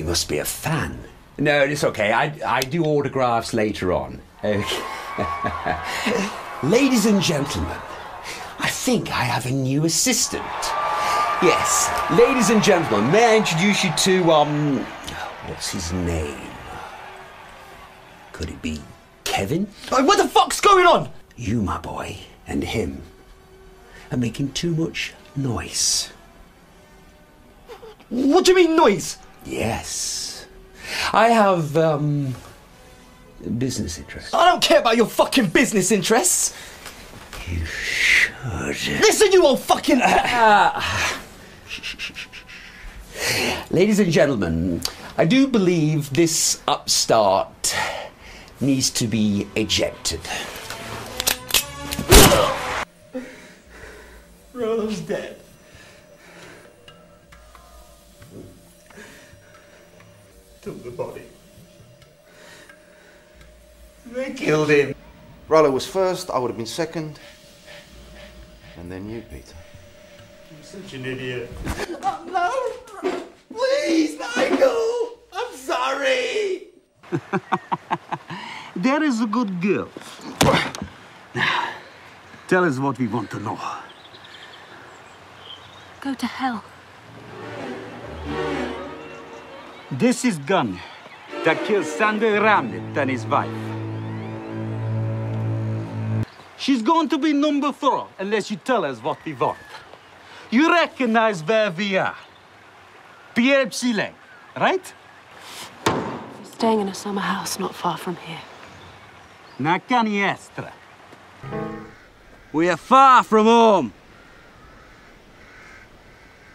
You must be a fan. No, it's okay. I, I do autographs later on. Okay. Ladies and gentlemen, I think I have a new assistant. Yes, ladies and gentlemen, may I introduce you to, um, what's his name? Could it be Kevin? Like, what the fuck's going on? You, my boy, and him are making too much noise. What do you mean noise? Yes. I have, um, business interests. I don't care about your fucking business interests. You should. Listen, you old fucking. Ladies and gentlemen, I do believe this upstart needs to be ejected. Rollo's dead. They killed him. Rollo was first, I would have been second, and then you, Peter. You're such an idiot. Oh, no! Please, Michael! I'm sorry! There is a good girl. Now, tell us what we want to know. Go to hell. This is gun that killed Sander Ramnet and his wife. She's going to be number four unless you tell us what we want. You recognize where we are. Pierre Psileng, right? We're staying in a summer house not far from here. Nakaniestra. We are far from home.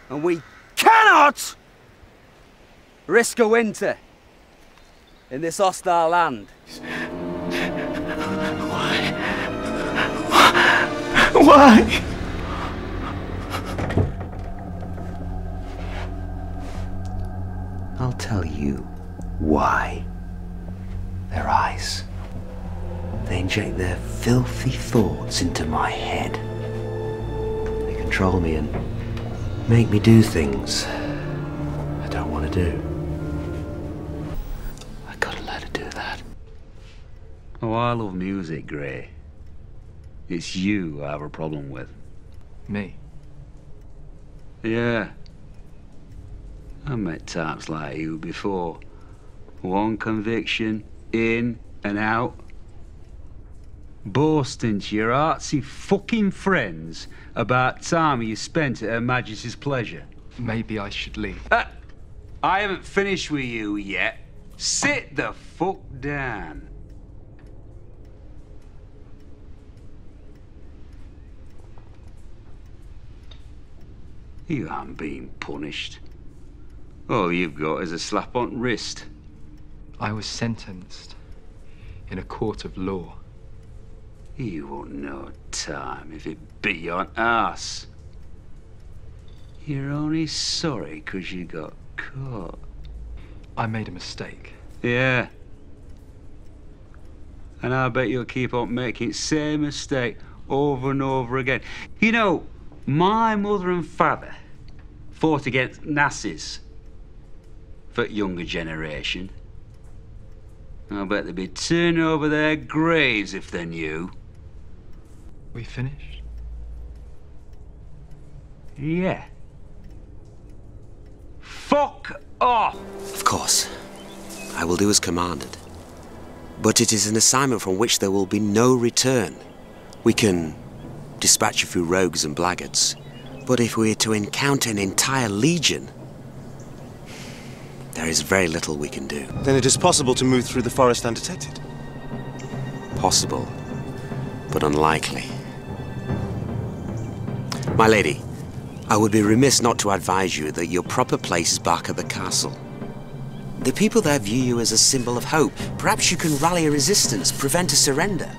And we cannot risk a winter in this hostile land. Why? I'll tell you why. Their eyes. They inject their filthy thoughts into my head. They control me and make me do things I don't want to do. I gotta let her do that. Oh, I love music, Gray. It's you I have a problem with. Me? Yeah. I met types like you before. One conviction, in and out. Boasting to your artsy fucking friends about time you spent at Her Majesty's pleasure. Maybe I should leave. Uh, I haven't finished with you yet. Sit the fuck down. You aren't being punished. All you've got is a slap on wrist. I was sentenced in a court of law. You won't know time if it be your ass. You're only sorry 'cause you got caught. I made a mistake. Yeah. And I bet you'll keep on making same mistake over and over again. You know, my mother and father fought against Nazis for younger generation. I bet they'd be turning over their graves if they knew. We finished? Yeah. Fuck off! Of course. I will do as commanded. But it is an assignment from which there will be no return. We can dispatch a few rogues and blackguards. But if we are to encounter an entire legion, there is very little we can do. Then it is possible to move through the forest undetected. Possible, but unlikely. My lady, I would be remiss not to advise you that your proper place is back at the castle. The people there view you as a symbol of hope. Perhaps you can rally a resistance, prevent a surrender.